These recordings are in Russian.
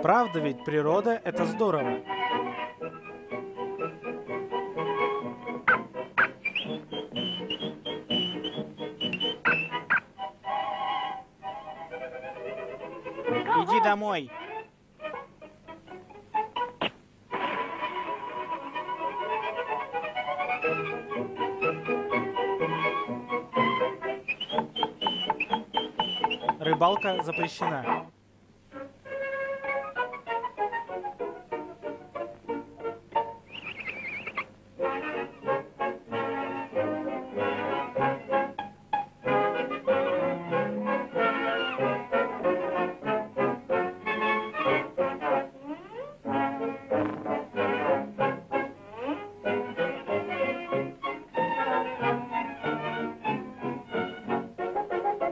Правда ведь природа — это здорово. Иди домой. Рыбалка запрещена.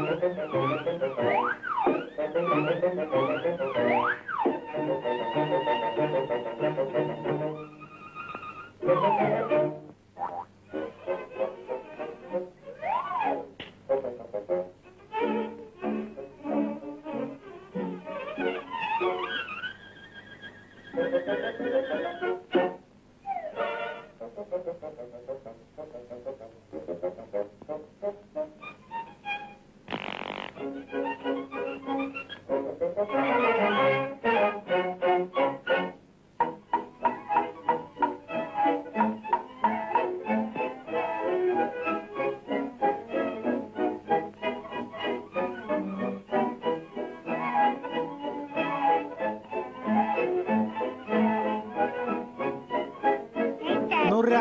Thank you.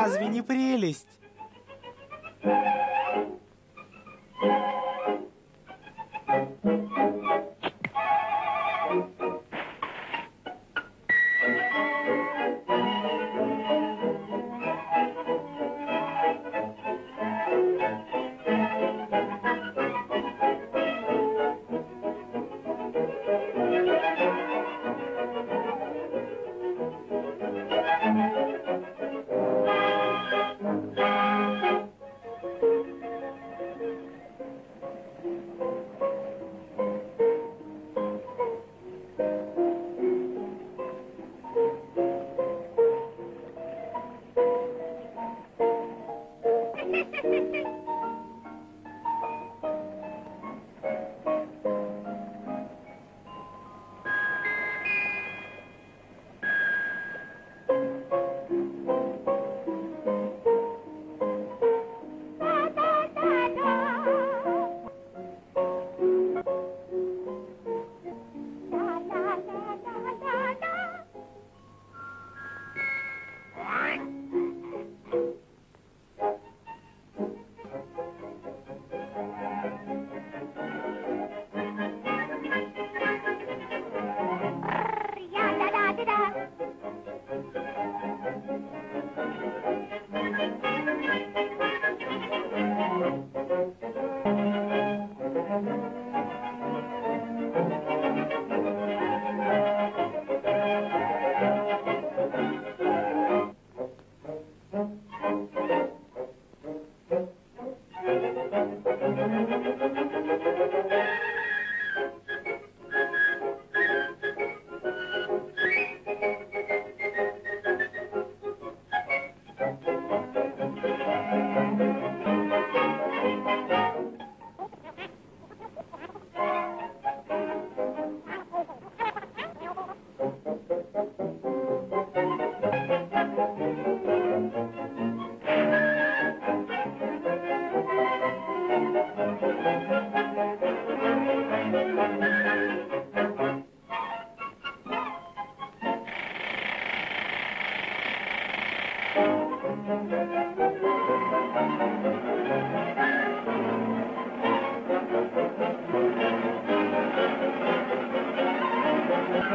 Разве не прелесть?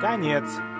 Конец.